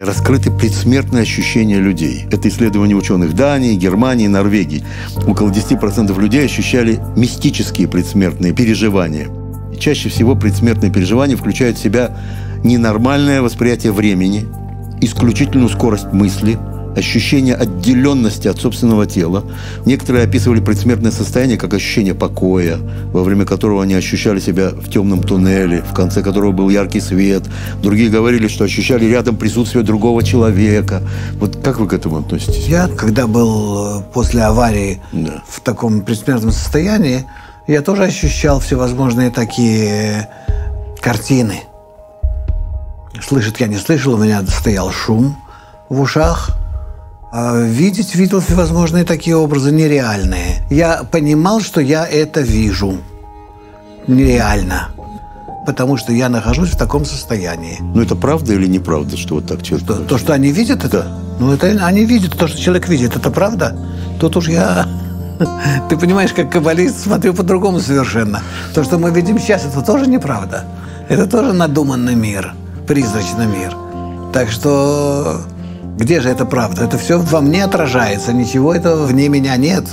Раскрыты предсмертные ощущения людей. Это исследование ученых Дании, Германии, Норвегии. Около 10% людей ощущали мистические предсмертные переживания. И чаще всего предсмертные переживания включают в себя ненормальное восприятие времени, исключительную скорость мысли – ощущение отделенности от собственного тела. Некоторые описывали предсмертное состояние как ощущение покоя, во время которого они ощущали себя в темном туннеле, в конце которого был яркий свет. Другие говорили, что ощущали рядом присутствие другого человека. Вот как вы к этому относитесь? Я, когда был э, после аварии да. в таком предсмертном состоянии, я тоже ощущал всевозможные такие картины. Слышать я не слышал, у меня стоял шум в ушах – видеть видел всевозможные такие образы нереальные. Я понимал, что я это вижу. Нереально. Потому что я нахожусь в таком состоянии. Ну это правда или неправда, что вот так человек... Что, то, что они видят это? Да. Ну это они видят, то, что человек видит, это правда? Тут уж я... Ты понимаешь, как каббалист смотрю по-другому совершенно. То, что мы видим сейчас, это тоже неправда. Это тоже надуманный мир, призрачный мир. Так что где же это правда? Это все во мне отражается, ничего этого вне меня нет.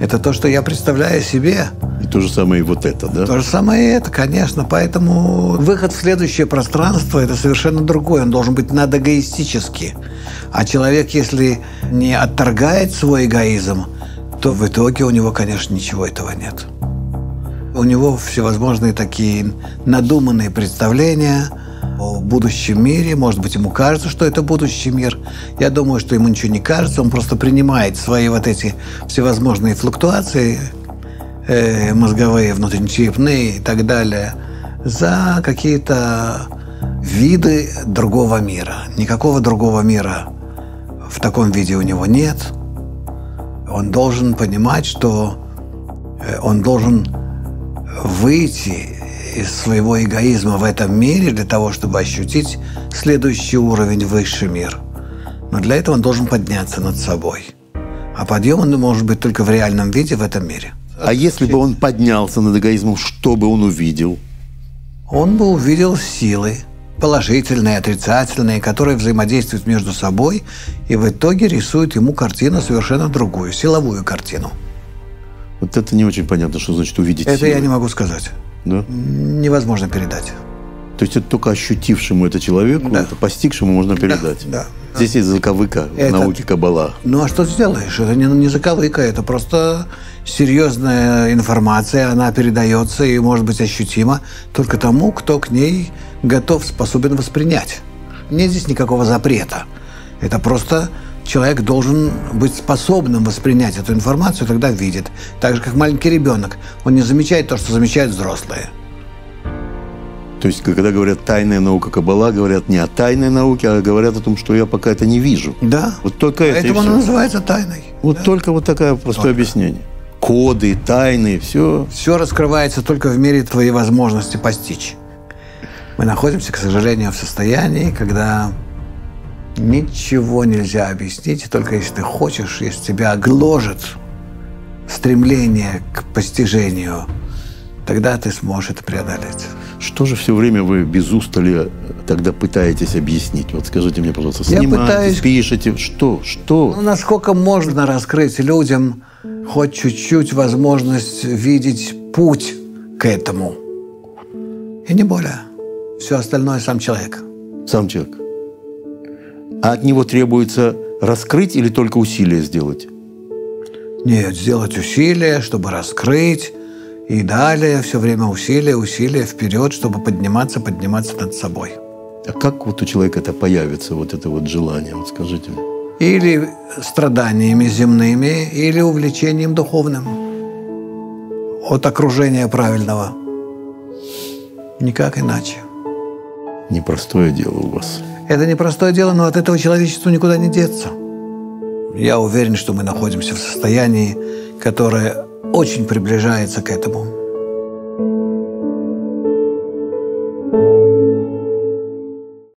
Это то, что я представляю себе. И то же самое и вот это, да? То же самое и это, конечно. Поэтому выход в следующее пространство – это совершенно другой. Он должен быть надэгоистический. А человек, если не отторгает свой эгоизм, то в итоге у него, конечно, ничего этого нет. У него всевозможные такие надуманные представления – о будущем мире. Может быть, ему кажется, что это будущий мир. Я думаю, что ему ничего не кажется. Он просто принимает свои вот эти всевозможные флуктуации э, мозговые, внутреннечерепные и так далее за какие-то виды другого мира. Никакого другого мира в таком виде у него нет. Он должен понимать, что э, он должен выйти из своего эгоизма в этом мире для того, чтобы ощутить следующий уровень, высший мир. Но для этого он должен подняться над собой. А подъем он может быть только в реальном виде в этом мире. А если бы он поднялся над эгоизмом, что бы он увидел? Он бы увидел силы, положительные, отрицательные, которые взаимодействуют между собой и в итоге рисуют ему картину совершенно другую, силовую картину. Вот это не очень понятно, что значит увидеть Это силы. я не могу сказать да? невозможно передать. То есть это только ощутившему это человеку, да. это постигшему можно передать. Да, да. Здесь есть заковыка это... в науке Каббала. Ну а что сделаешь? Это не, не заковыка, это просто серьезная информация, она передается и может быть ощутима только тому, кто к ней готов, способен воспринять. Нет здесь никакого запрета. Это просто человек должен быть способным воспринять эту информацию, тогда видит. Так же, как маленький ребенок. Он не замечает то, что замечают взрослые. То есть, когда говорят «тайная наука Каббала», говорят не о тайной науке, а говорят о том, что я пока это не вижу. Да. Вот только это Поэтому она называется тайной. Вот да. только вот такое простое только. объяснение. Коды, тайны, все. Все раскрывается только в мере твоей возможности постичь. Мы находимся, к сожалению, в состоянии, когда Ничего нельзя объяснить, только если ты хочешь, если тебя гложет стремление к постижению, тогда ты сможешь это преодолеть. Что же все время вы без устали тогда пытаетесь объяснить? Вот скажите мне, пожалуйста, снимаете, Я пытаюсь... пишете, что, что? Ну, насколько можно раскрыть людям хоть чуть-чуть возможность видеть путь к этому. И не более. Все остальное сам человек. Сам человек. А от него требуется раскрыть или только усилия сделать? Нет, сделать усилия, чтобы раскрыть. И далее все время усилия, усилия вперед, чтобы подниматься, подниматься над собой. А как вот у человека это появится, вот это вот желание? Вот скажите мне. Или страданиями земными, или увлечением духовным. От окружения правильного. Никак иначе. Непростое дело у вас. Это непростое дело, но от этого человечеству никуда не деться. Я уверен, что мы находимся в состоянии, которое очень приближается к этому.